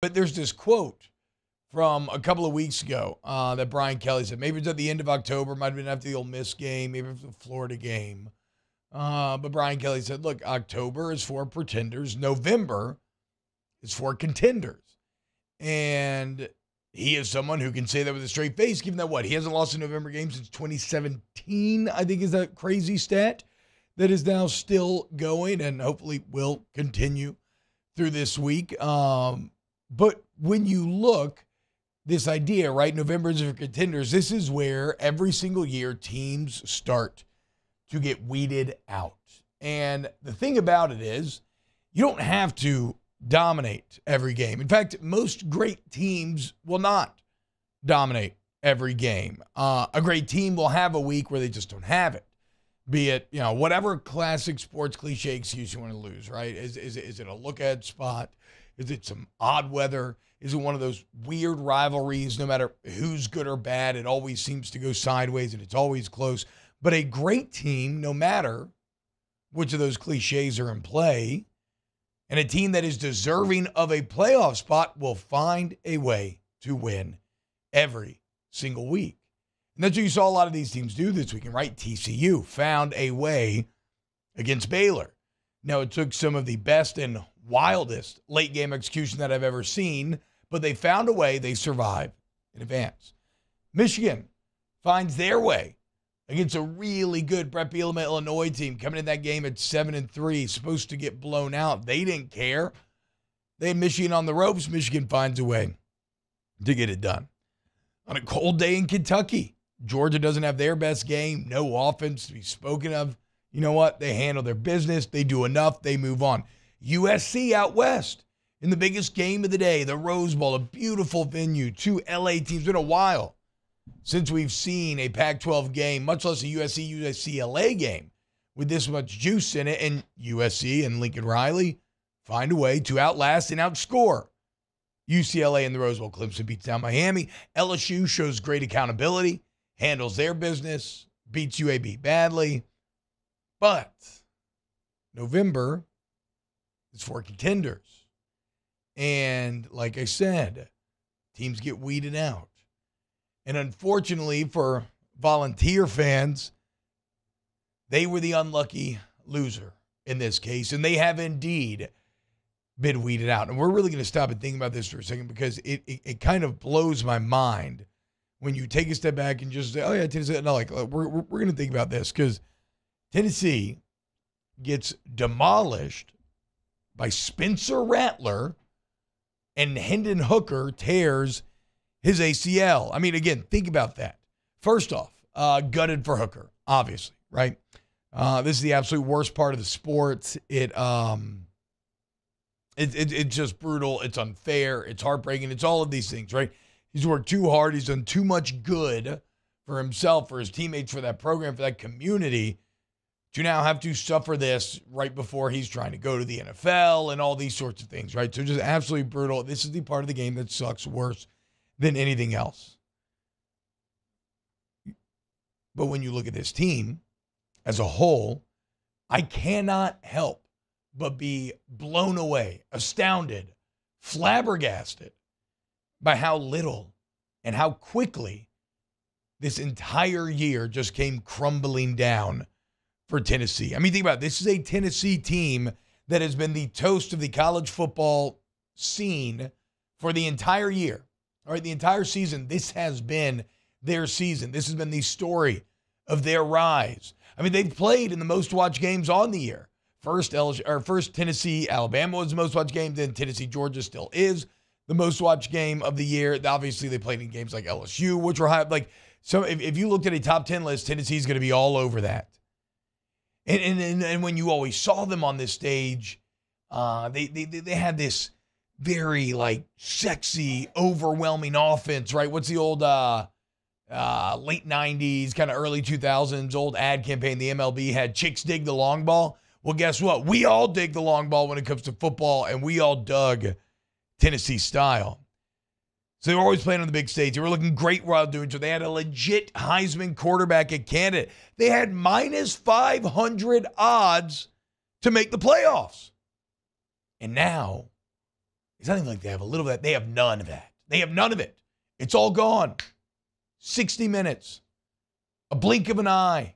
But there's this quote from a couple of weeks ago uh, that Brian Kelly said. Maybe it's at the end of October, might have been after the Ole Miss game, maybe it's the Florida game. Uh, but Brian Kelly said, look, October is for pretenders, November is for contenders. And he is someone who can say that with a straight face, given that what? He hasn't lost a November game since 2017, I think is that crazy stat that is now still going and hopefully will continue through this week. Um, but when you look, this idea, right? November is for contenders. This is where every single year teams start to get weeded out. And the thing about it is, you don't have to dominate every game. In fact, most great teams will not dominate every game. Uh, a great team will have a week where they just don't have it. Be it, you know, whatever classic sports cliche excuse you want to lose, right? Is, is, is it a look ahead spot? Is it some odd weather? Is it one of those weird rivalries? No matter who's good or bad, it always seems to go sideways and it's always close. But a great team, no matter which of those cliches are in play, and a team that is deserving of a playoff spot will find a way to win every single week. And that's what you saw a lot of these teams do this weekend, right? TCU found a way against Baylor. Now, it took some of the best and wildest late game execution that I've ever seen, but they found a way. They survived in advance. Michigan finds their way against a really good Bret Bielema Illinois team coming in that game at seven and three, supposed to get blown out. They didn't care. They had Michigan on the ropes. Michigan finds a way to get it done. On a cold day in Kentucky, Georgia doesn't have their best game, no offense to be spoken of. You know what? They handle their business. They do enough. They move on. USC out west in the biggest game of the day, the Rose Bowl, a beautiful venue. Two LA teams. It's been a while since we've seen a Pac 12 game, much less a USC USC LA game with this much juice in it. And USC and Lincoln Riley find a way to outlast and outscore UCLA in the Rose Bowl. Clemson beats down Miami. LSU shows great accountability, handles their business, beats UAB badly. But November is for contenders. And like I said, teams get weeded out. And unfortunately for volunteer fans, they were the unlucky loser in this case. And they have indeed been weeded out. And we're really going to stop and think about this for a second because it, it, it, kind of blows my mind when you take a step back and just say, oh, yeah, Tennessee. No, like, we're, we're going to think about this because Tennessee gets demolished by Spencer Rattler and Hendon Hooker tears his ACL. I mean, again, think about that. First off, uh, gutted for Hooker, obviously, right? Uh, this is the absolute worst part of the sport. It um, it, it it's just brutal. It's unfair. It's heartbreaking. It's all of these things, right? He's worked too hard. He's done too much good for himself, for his teammates, for that program, for that community. To now have to suffer this right before he's trying to go to the NFL and all these sorts of things, right? So just absolutely brutal. This is the part of the game that sucks worse than anything else. But when you look at this team as a whole, I cannot help but be blown away, astounded, flabbergasted by how little and how quickly this entire year just came crumbling down for Tennessee. I mean, think about it. This is a Tennessee team that has been the toast of the college football scene for the entire year. All right, the entire season, this has been their season. This has been the story of their rise. I mean, they've played in the most watched games on the year. First, LSU, or first Tennessee, Alabama was the most watched game. Then Tennessee, Georgia still is the most watched game of the year. Obviously, they played in games like LSU, which were high. Like, so if, if you looked at a top 10 list, Tennessee's going to be all over that. And, and, and, and, when you always saw them on this stage, uh, they, they, they had this very like sexy, overwhelming offense, right? What's the old uh, uh, late 90s, kind of early 2000s old ad campaign the MLB had chicks dig the long ball. Well, guess what? We all dig the long ball when it comes to football, and we all dug Tennessee style. So they were always playing on the big stage. They were looking great while doing so. They had a legit Heisman quarterback at candidate. They had minus 500 odds to make the playoffs. And now It's not even like they have a little of that. They have none of that. They have none of it. It's all gone. 60 minutes, a blink of an eye,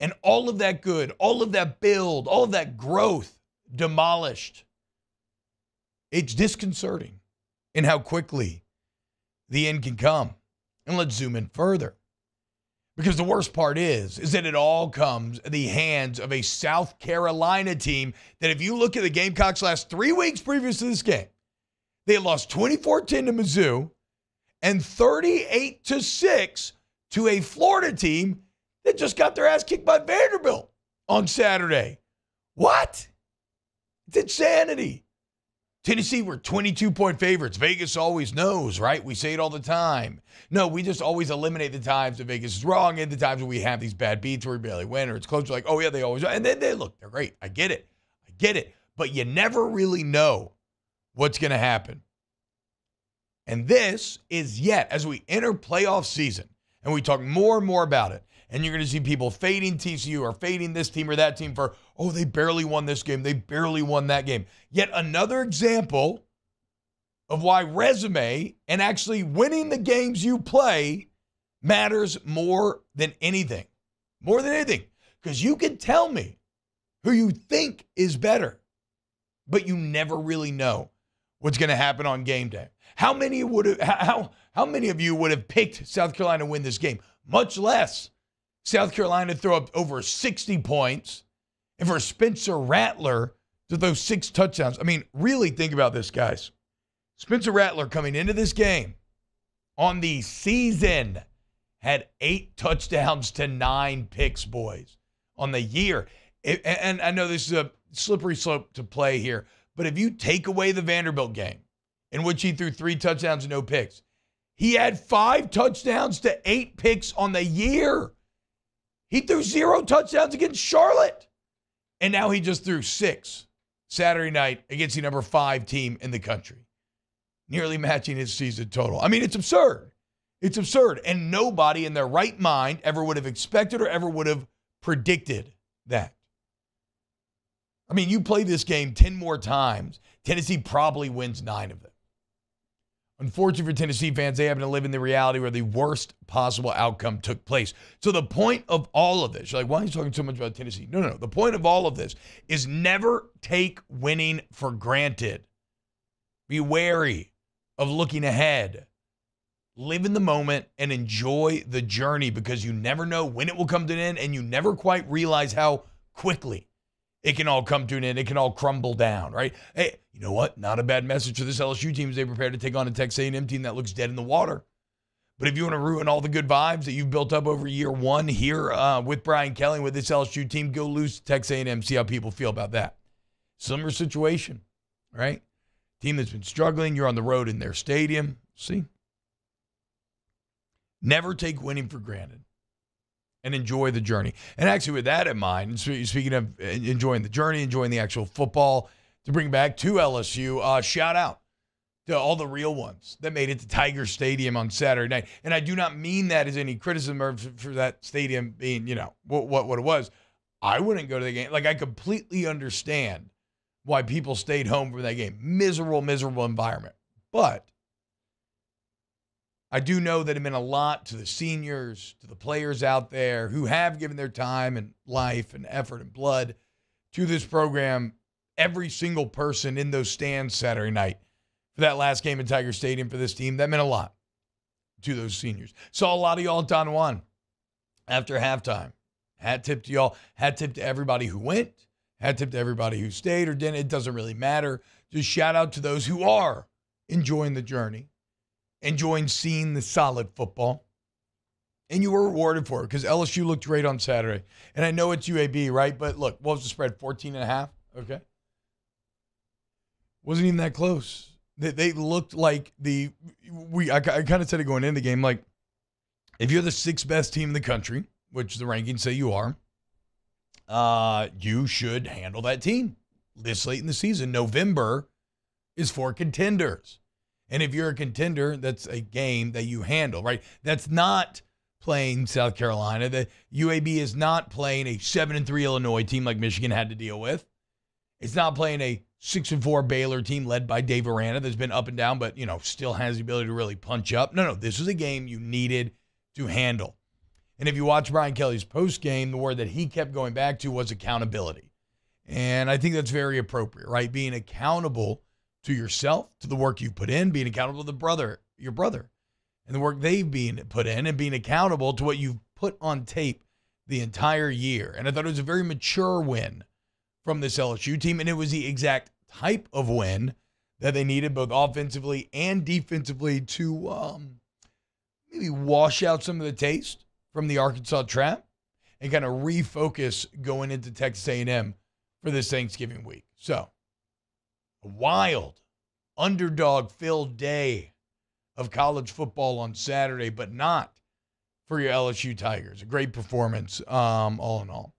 and all of that good, all of that build, all of that growth demolished. It's disconcerting in how quickly the end can come. And let's zoom in further. Because the worst part is, is that it all comes in the hands of a South Carolina team that if you look at the Gamecocks last three weeks previous to this game, they lost 24 10 to Mizzou and 38 to 6 to a Florida team that just got their ass kicked by Vanderbilt on Saturday. What? It's insanity. Tennessee were 22 point favorites. Vegas always knows, right? We say it all the time. No, we just always eliminate the times that Vegas is wrong and the times when we have these bad beats where we barely win or it's close. We're like, oh, yeah, they always are. And then they look, they're great. I get it. I get it. But you never really know what's going to happen. And this is yet, as we enter playoff season, and we talk more and more about it, and you're going to see people fading TCU or fading this team or that team for, oh, they barely won this game. They barely won that game. Yet another example of why resume and actually winning the games you play matters more than anything. More than anything. Because you can tell me who you think is better, but you never really know what's going to happen on game day. How many would have, how, how many of you would have picked South Carolina to win this game? Much less South Carolina throw up over 60 points and for Spencer Rattler to those six touchdowns. I mean, really think about this, guys. Spencer Rattler coming into this game on the season had eight touchdowns to nine picks, boys, on the year. And I know this is a slippery slope to play here, but if you take away the Vanderbilt game, in which he threw three touchdowns and no picks, he had five touchdowns to eight picks on the year. He threw zero touchdowns against Charlotte. And now he just threw six Saturday night against the number five team in the country, nearly matching his season total. I mean, it's absurd. It's absurd. And nobody in their right mind ever would have expected or ever would have predicted that. I mean, you play this game 10 more times, Tennessee probably wins nine of them. Unfortunately for Tennessee fans, they happen to live in the reality where the worst possible outcome took place. So the point of all of this, you're like, why are you talking so much about Tennessee? No, no, no. The point of all of this is never take winning for granted. Be wary of looking ahead. Live in the moment and enjoy the journey because you never know when it will come to an end and you never quite realize how quickly it can all come to an end. It can all crumble down, right? Hey, you know what? Not a bad message for this LSU team as they prepare to take on a Texas A&M team that looks dead in the water. But if you want to ruin all the good vibes that you've built up over year one here uh, with Brian Kelly with this LSU team, go lose to Texas A&M. See how people feel about that. Similar situation, right? Team that's been struggling. You're on the road in their stadium. See, never take winning for granted and enjoy the journey. And actually, with that in mind, speaking of enjoying the journey, enjoying the actual football, to bring back to LSU, uh, shout out to all the real ones that made it to Tiger Stadium on Saturday night. And I do not mean that as any criticism for that stadium being, you know, what, what, what it was. I wouldn't go to the game. Like, I completely understand why people stayed home from that game. Miserable, miserable environment. But I do know that it meant a lot to the seniors, to the players out there who have given their time and life and effort and blood to this program. Every single person in those stands Saturday night for that last game in Tiger Stadium for this team, that meant a lot to those seniors. Saw a lot of y'all at Don Juan after halftime. Hat tip to y'all. Hat tip to everybody who went. Hat tip to everybody who stayed or didn't. It doesn't really matter. Just shout out to those who are enjoying the journey enjoying seeing the solid football. And you were rewarded for it because LSU looked great on Saturday. And I know it's UAB, right? But look, what was the spread? 14 and a half? Okay. Wasn't even that close. They, they looked like the, we, I, I kind of said it going into the game, like, if you're the sixth best team in the country, which the rankings say you are, uh, you should handle that team this late in the season. November is for contenders. And if you're a contender, that's a game that you handle, right? That's not playing South Carolina. The UAB is not playing a 7 and 3 Illinois team like Michigan had to deal with. It's not playing a six and four Baylor team led by Dave Aranda that's been up and down, but you know still has the ability to really punch up. No, no, this was a game you needed to handle. And if you watch Brian Kelly's post game, the word that he kept going back to was accountability. And I think that's very appropriate, right? Being accountable to yourself, to the work you've put in, being accountable to the brother, your brother, and the work they've been put in, and being accountable to what you've put on tape the entire year. And I thought it was a very mature win from this LSU team, and it was the exact type of win that they needed, both offensively and defensively, to um, maybe wash out some of the taste from the Arkansas trap and kind of refocus going into Texas A&M for this Thanksgiving week. So, a wild, underdog-filled day of college football on Saturday, but not for your LSU Tigers. A great performance, um, all in all.